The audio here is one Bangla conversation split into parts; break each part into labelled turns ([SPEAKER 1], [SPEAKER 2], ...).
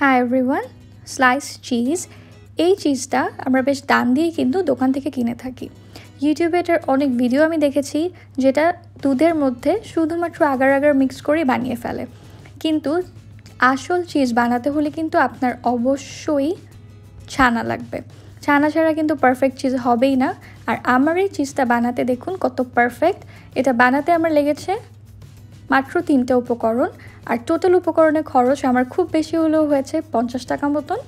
[SPEAKER 1] হ্যাঁ এভরিওয়ান স্লাইস চিজ এই চিজটা আমরা বেশ দাম দিয়েই কিন্তু দোকান থেকে কিনে থাকি। ইউটিউবে এটার অনেক ভিডিও আমি দেখেছি, যেটা দুধের মধ্যে শুধুমাত্র আগার আগার মিক্স করে বানিয়ে ফেলে। কিন্তু আসল চিজ বানাতে হলে কিন্তু আপনার অবশ্যই ছানা লাগবে। ছানা ছাড়া কিন্তু পারফেক্ট চিজ হবেই না। আর আমার এই চিজটা বানাতে দেখুন কত পারফেক্ট এটা বানাতে আমার লেগেছে মাত্র তিনটে উপকরণ। আর টোটাল উপকরণের খরচ আমার খুব বেশি হলেও হয়েছে পঞ্চাশ টাকা মতন।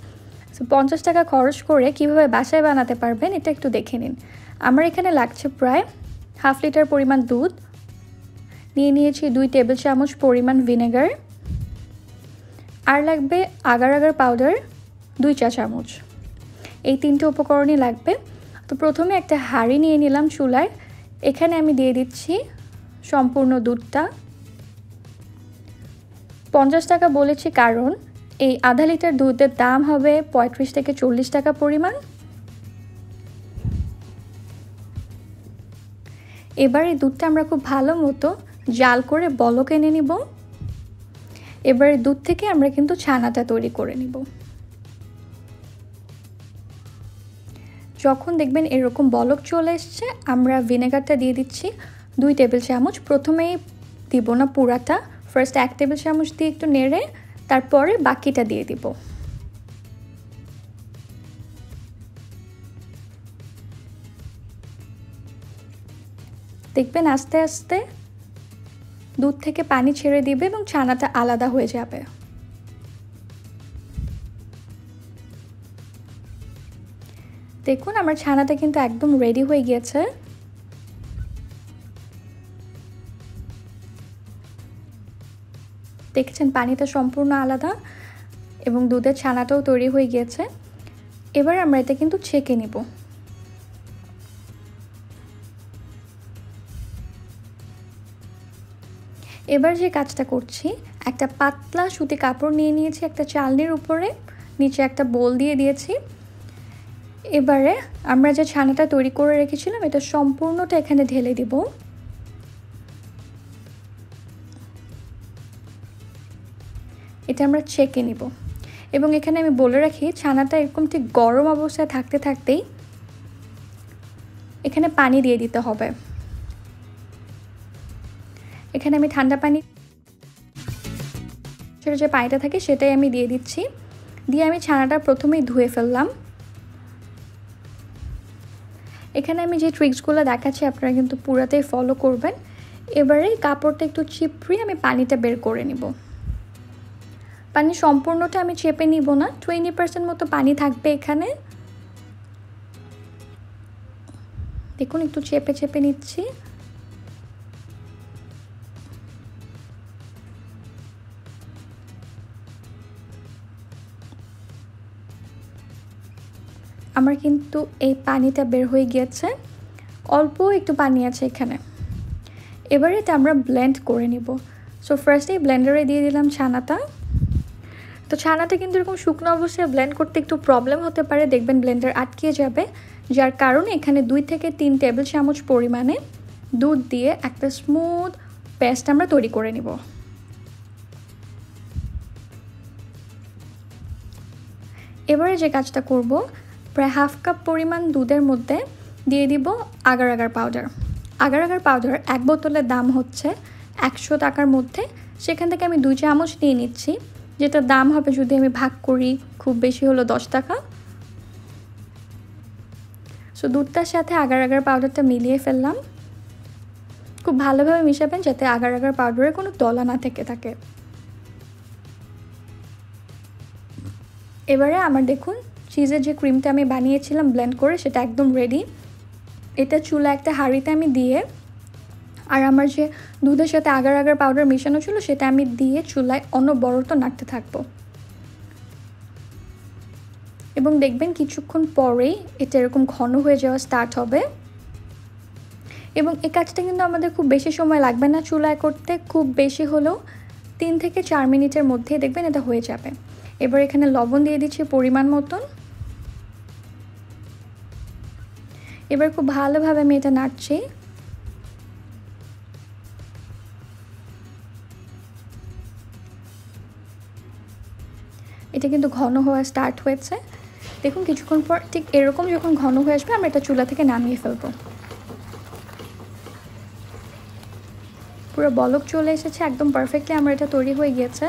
[SPEAKER 1] পঞ্চাশ টাকা খরচ করে কীভাবে বাসায় বানাতে পারবেন এটা একটু দেখে নিন। আমার এখানে লাগছে প্রায় হাফ লিটার পরিমাণ দুধ। নিয়ে নিয়েছি দুই টেবিল চামচ পরিমাণ ভিনেগার। আর লাগবে আগার আগার পাউডার দুই চা চামচ। এই তিনটে উপকরণই লাগবে। তো প্রথমে একটা হাঁড়ি নিয়ে নিলাম চুলায়। এখানে আমি দিয়ে দিচ্ছি সম্পূর্ণ দুধটা। পঞ্চাশ টাকা বলেছি কারণ এই আধা লিটার দুধের দাম হবে পঁয়ত্রিশ থেকে চল্লিশ টাকা পরিমাণ। এবার এই দুধটা আমরা খুব ভালো মতো জাল করে বলক এনে নিব। এবারে দুধ থেকে আমরা কিন্তু ছানাটা তৈরি করে নিব। যখন দেখবেন এরকম বলক চলে এসছে, আমরা ভিনেগারটা দিয়ে দিচ্ছি। দুই টেবিল চামচ। প্রথমেই দিব না পুরাটা। ফার্স্ট এক টেবিল চামচ দিয়ে একটু নেড়ে, তারপরে বাকিটা দিয়ে দিব। দেখবেন আস্তে আস্তে দুধ থেকে পানি ছেড়ে দিবে এবং ছানাটা আলাদা হয়ে যাবে। দেখুন, আমার ছানাটা কিন্তু একদম রেডি হয়ে গিয়েছে। দেখছেন পানিটা সম্পূর্ণ আলাদা এবং দুধের ছানাটাও তৈরি হয়ে গিয়েছে। এবার আমরা এটা কিন্তু ছেঁকে নিব। এবার যে কাজটা করছি, একটা পাতলা সুতি কাপড় নিয়ে নিয়েছি একটা চালনির উপরে, নিচে একটা বোল দিয়ে দিয়েছি। এবারে আমরা যে ছানাটা তৈরি করে রেখেছিলাম, এটা সম্পূর্ণটা এখানে ঢেলে দিব। এটা আমরা ছেঁকে নিব। এবং এখানে আমি বলে রাখি, ছানাটা এরকম ঠিক গরম অবস্থায় থাকতে থাকতেই এখানে পানি দিয়ে দিতে হবে। এখানে আমি ঠান্ডা পানি সেটা যে পানিটা থাকে সেটাই আমি দিয়ে দিচ্ছি। দিয়ে আমি ছানাটা প্রথমেই ধুয়ে ফেললাম। এখানে আমি যে ট্রিক্সগুলো দেখাচ্ছি আপনারা কিন্তু পুরাতেই ফলো করবেন। এবারে কাপড়টা একটু চিপড়িয়ে আমি পানিটা বের করে নিব। পানি সম্পূর্ণটা আমি চেপে নিব না। টোয়েন্টি পার্সেন্ট মতো পানি থাকবে এখানে। দেখুন, একটু চেপে চেপে নিচ্ছি। আমার কিন্তু এই পানিটা বের হয়ে গিয়েছে। অল্প একটু পানি আছে এখানে। এবারে এটা আমরা ব্লেন্ড করে নিব। সো ফার্স্টেই ব্লেন্ডারে দিয়ে দিলাম ছানাটা। তো ছানাটা কিন্তু এরকম শুকনো অবস্থায় ব্লেন্ড করতে একটু প্রবলেম হতে পারে। দেখবেন ব্লেন্ডার আটকিয়ে যাবে, যার কারণে এখানে দুই থেকে তিন টেবিল চামচ পরিমাণে দুধ দিয়ে একটা স্মুথ পেস্ট আমরা তৈরি করে নিব। এবারে যে কাজটা করব, প্রায় হাফ কাপ পরিমাণ দুধের মধ্যে দিয়ে দিব agar agar powder agar agar powder এক বোতলের দাম হচ্ছে একশো টাকার মধ্যে। সেখান থেকে আমি দুই চামচ নিয়ে নিচ্ছি। যেটা দাম হবে যদি আমি ভাগ করি, খুব বেশি হলো দশ টাকা। সো দুধটার সাথে আগার আগার পাউডারটা মিলিয়ে ফেললাম। খুব ভালোভাবে মিশাবেন যাতে আগার আগার পাউডারে কোনো দলা না থেকে থাকে। এবারে আমার দেখুন চিজের যে ক্রিমটা আমি বানিয়েছিলাম ব্লেন্ড করে, সেটা একদম রেডি এটা চুলা একটা হাঁড়িতে আমি দিয়ে আর আমার যে দুধের সাথে আগার আগার পাউডার মেশানো ছিল, সেটা আমি দিয়ে চুলায় অনবরত নাড়তে থাকব। এবং দেখবেন কিছুক্ষণ পরেই এটা এরকম ঘন হয়ে যাওয়া স্টার্ট হবে। এবং এই কাজটা কিন্তু আমাদের খুব বেশি সময় লাগবে না চুলায় করতে, খুব বেশি হলেও তিন থেকে চার মিনিটের মধ্যে দেখবেন এটা হয়ে যাবে। এবার এখানে লবণ দিয়ে দিচ্ছি পরিমাণ মতন। এবার খুব ভালোভাবে আমি এটা নাড়ছি। এটা কিন্তু ঘন হওয়া স্টার্ট হয়েছে। দেখুন, কিছুক্ষণ পর ঠিক এরকম যখন ঘন হয়ে আসবে, আমরা এটা চুলা থেকে নামিয়ে ফেলব। পুরো বলক চলে এসেছে, একদম পারফেক্টলি আমার এটা তৈরি হয়ে গিয়েছে।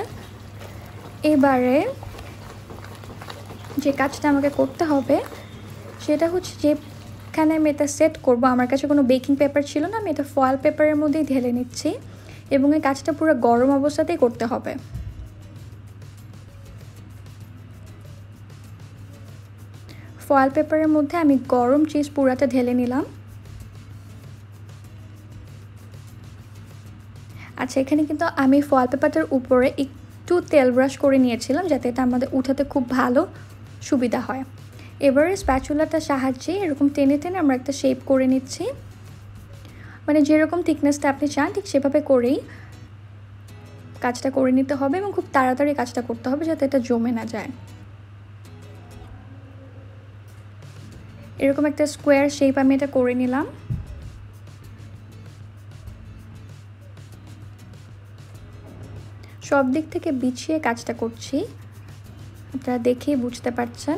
[SPEAKER 1] এবারে যে কাজটা আমাকে করতে হবে, সেটা হচ্ছে যেখানে আমি এটা সেট করব, আমার কাছে কোনো বেকিং পেপার ছিল না, আমি এটা ফয়েল পেপারের মধ্যেই ঢেলে নিচ্ছি এবং এই কাজটা পুরো গরম অবস্থাতেই করতে হবে। ফয়েল পেপারের মধ্যে আমি গরম চিজ পুরাটা ঢেলে নিলাম। আচ্ছা এখানে কিন্তু আমি ফয়েল পেপারটার উপরে একটু তেল ব্রাশ করে নিয়েছিলাম যাতে এটা আমাদের উঠাতে খুব ভালো সুবিধা হয়। এবারে স্প্যাচুলাটার সাহায্যে এরকম টেনে টেনে আমরা একটা শেপ করে নিচ্ছি। মানে যেরকম থিকনেসটা আপনি চান, ঠিক সেভাবে করেই কাজটা করে নিতে হবে এবং খুব তাড়াতাড়ি কাজটা করতে হবে যাতে এটা জমে না যায়। এরকম একটা স্কোয়ার শেপ আমি এটা করে নিলাম। সব দিক থেকে বিছিয়ে কাজটা করছি। আপনারা দেখেই বুঝতে পারছেন।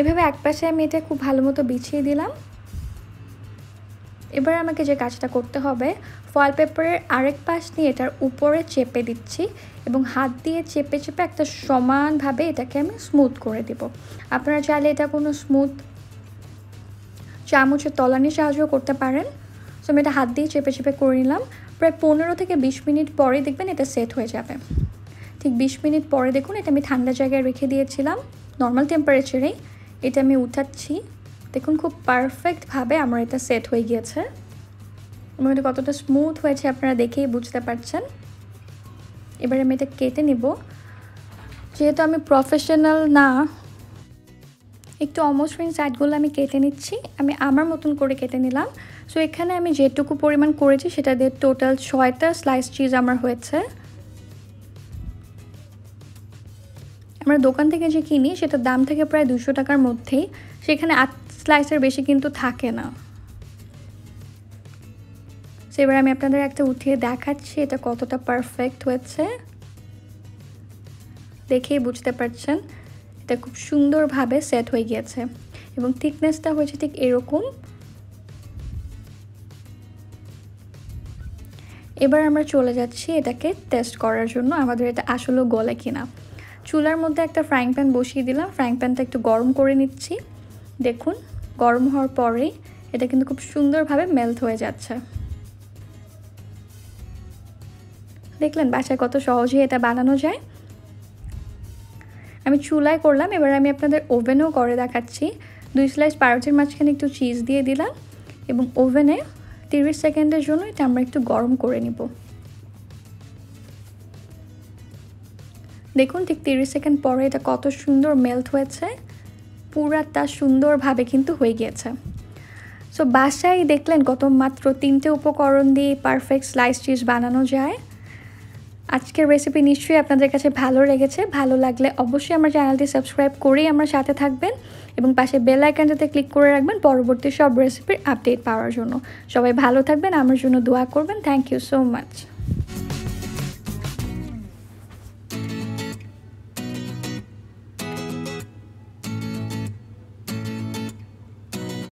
[SPEAKER 1] এভাবে এক পাশে আমি এটা খুব ভালো মতো বিছিয়ে দিলাম। এবার আমাকে যে কাজটা করতে হবে ফয়েল পেপারের আরেক পাশ নিয়ে এটার উপরে চেপে দিচ্ছি এবং হাত দিয়ে চেপে চেপে একটা সমানভাবে এটাকে আমি স্মুথ করে দেব। আপনারা চাইলে এটা কোনো স্মুথ চামচের তলানির সাহায্য করতে পারেন। সো আমি এটা হাত দিয়ে চেপে চেপে করে নিলাম। প্রায় পনেরো থেকে বিশ মিনিট পরে দেখবেন এটা সেট হয়ে যাবে। ঠিক বিশ মিনিট পরে দেখুন, এটা আমি ঠান্ডা জায়গায় রেখে দিয়েছিলাম। নর্মাল টেম্পারেচারেই এটা আমি উঠাচ্ছি। দেখুন, খুব পারফেক্টভাবে আমার এটা সেট হয়ে গিয়েছে। এবং এটা কতটা স্মুথ হয়েছে আপনারা দেখেই বুঝতে পারছেন। এবার আমি এটা কেটে নিব। যেহেতু আমি প্রফেশনাল না, একটু অমসৃণ সাইডগুলো আমি কেটে নিচ্ছি। আমি আমার মতন করে কেটে নিলাম। সো এখানে আমি যেটুকু পরিমাণ করেছি সেটা দিয়ে টোটাল ছয়টা স্লাইস চিজ আমার হয়েছে। আমরা দোকান থেকে যে কিনি, সেটার দাম থেকে প্রায় দুশো টাকার মধ্যেই। সেখানে আট স্লাইসের বেশি কিন্তু থাকে না। সেবার আমি আপনাদের একটা উঠিয়ে দেখাচ্ছি, এটা কতটা পারফেক্ট হয়েছে। দেখেই বুঝতে পারছেন, এটা খুব সুন্দরভাবে সেট হয়ে গিয়েছে। এবং থিকনেসটা হয়েছে ঠিক এরকম। এবার আমরা চলে যাচ্ছি এটাকে টেস্ট করার জন্য, আমাদের এটা আসলেও গলে কিনা। চুলার মধ্যে একটা ফ্রাইং প্যান বসিয়ে দিলাম ফ্রাইং প্যানটা একটু গরম করে নিচ্ছি। দেখুন গরম হওয়ার পরেই এটা কিন্তু খুব সুন্দরভাবে মেল্ট হয়ে যাচ্ছে। দেখলেন বাসায় কত সহজেই এটা বানানো যায়। আমি চুলায় করলাম, এবার আমি আপনাদের ওভেনেও করে দেখাচ্ছি। দুই স্লাইস পাউরুটির মাঝখানে একটু চিজ দিয়ে দিলাম এবং ওভেনে তিরিশ সেকেন্ডের জন্য এটা আমরা একটু গরম করে নিব। দেখুন ঠিক তিরিশ সেকেন্ড পরে এটা কত সুন্দর মেল্ট হয়েছে। পুরাটা সুন্দরভাবে কিন্তু হয়ে গিয়েছে। সো বাসায় দেখলেন কত মাত্র তিনটে উপকরণ দিয়ে পারফেক্ট স্লাইস চিজ বানানো যায়। আজকের রেসিপি নিশ্চয়ই আপনাদের কাছে ভালো লেগেছে। ভালো লাগলে অবশ্যই আমার চ্যানেলটি সাবস্ক্রাইব করেই আমার সাথে থাকবেন এবং পাশে বেল আইকনটাতে ক্লিক করে রাখবেন পরবর্তী সব রেসিপির আপডেট পাওয়ার জন্য। সবাই ভালো থাকবেন, আমার জন্য দোয়া করবেন। Thank you so much